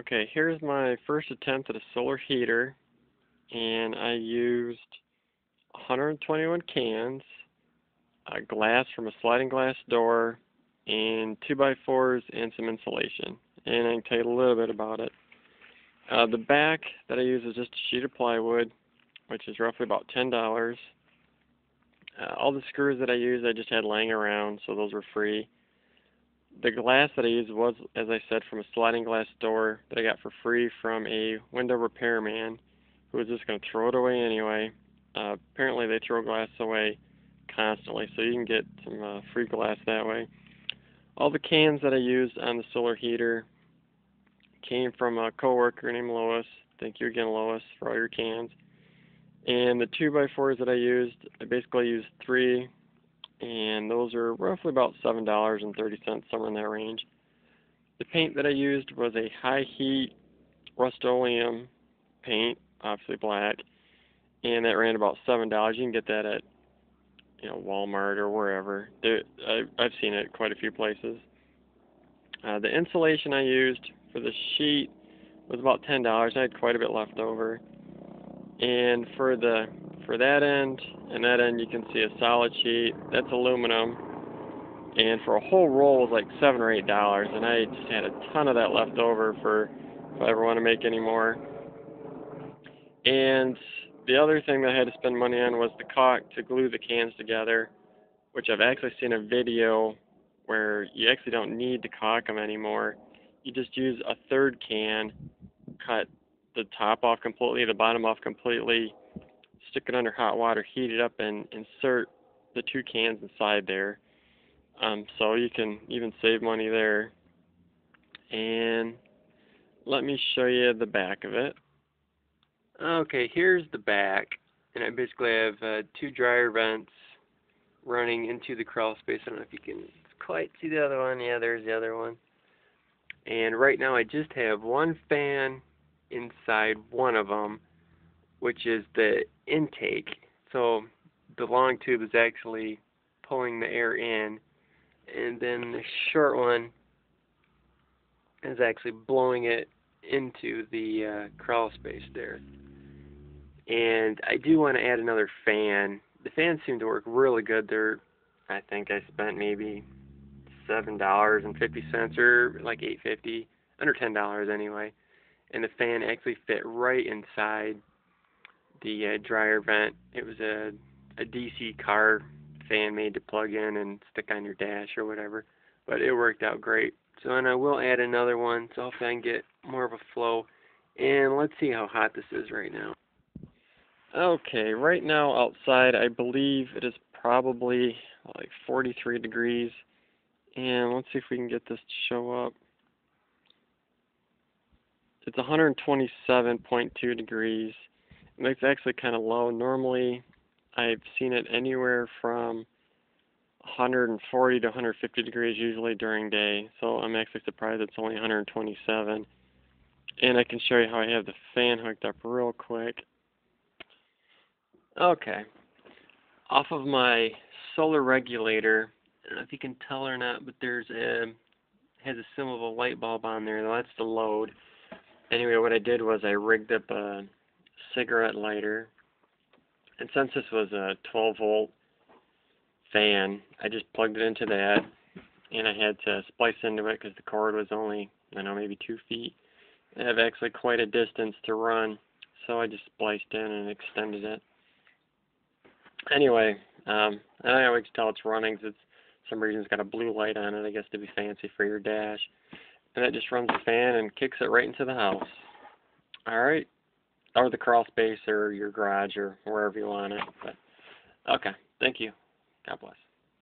Okay, here's my first attempt at a solar heater, and I used 121 cans, a glass from a sliding glass door, and 2x4s and some insulation. And I can tell you a little bit about it. Uh, the back that I use is just a sheet of plywood, which is roughly about $10. Uh, all the screws that I used I just had laying around, so those were free the glass that I used was, as I said, from a sliding glass door that I got for free from a window repairman who was just going to throw it away anyway. Uh, apparently, they throw glass away constantly, so you can get some uh, free glass that way. All the cans that I used on the solar heater came from a coworker named Lois. Thank you again, Lois, for all your cans. And the 2x4s that I used, I basically used three and those are roughly about seven dollars and thirty cents, somewhere in that range. The paint that I used was a high heat Rust-Oleum paint, obviously black, and that ran about seven dollars. You can get that at you know Walmart or wherever. I, I've seen it quite a few places. Uh, the insulation I used for the sheet was about ten dollars. I had quite a bit left over, and for the for that end, and that end you can see a solid sheet. That's aluminum. And for a whole roll was like seven or eight dollars, and I just had a ton of that left over for if I ever want to make any more. And the other thing that I had to spend money on was the caulk to glue the cans together, which I've actually seen a video where you actually don't need to caulk them anymore. You just use a third can, cut the top off completely, the bottom off completely, stick it under hot water, heat it up, and insert the two cans inside there. Um, so you can even save money there. And let me show you the back of it. Okay, here's the back. And I basically have uh, two dryer vents running into the crawl space. I don't know if you can quite see the other one. Yeah, there's the other one. And right now I just have one fan inside one of them which is the intake. So the long tube is actually pulling the air in, and then the short one is actually blowing it into the uh, crawl space there. And I do want to add another fan. The fans seem to work really good. They're, I think I spent maybe seven dollars and fifty cents or like eight fifty, under ten dollars anyway. And the fan actually fit right inside the uh, dryer vent. It was a a DC car fan made to plug in and stick on your dash or whatever, but it worked out great. So and I will add another one so hopefully I can get more of a flow. And let's see how hot this is right now. Okay, right now outside I believe it is probably like 43 degrees. And let's see if we can get this to show up. It's 127.2 degrees. And It's actually kind of low. Normally, I've seen it anywhere from 140 to 150 degrees usually during day. So I'm actually surprised it's only 127. And I can show you how I have the fan hooked up real quick. Okay. Off of my solar regulator, I don't know if you can tell or not, but there's a has a symbol of a light bulb on there. That's the load. Anyway, what I did was I rigged up a cigarette lighter. And since this was a 12 volt fan, I just plugged it into that and I had to splice into it because the cord was only, I don't know, maybe two feet. I have actually quite a distance to run, so I just spliced in and extended it. Anyway, um, and I always tell it's running because it's some reason it's got a blue light on it, I guess to be fancy for your dash. And that just runs the fan and kicks it right into the house. Alright or the crawl space or your garage or wherever you want it. But okay, thank you. God bless.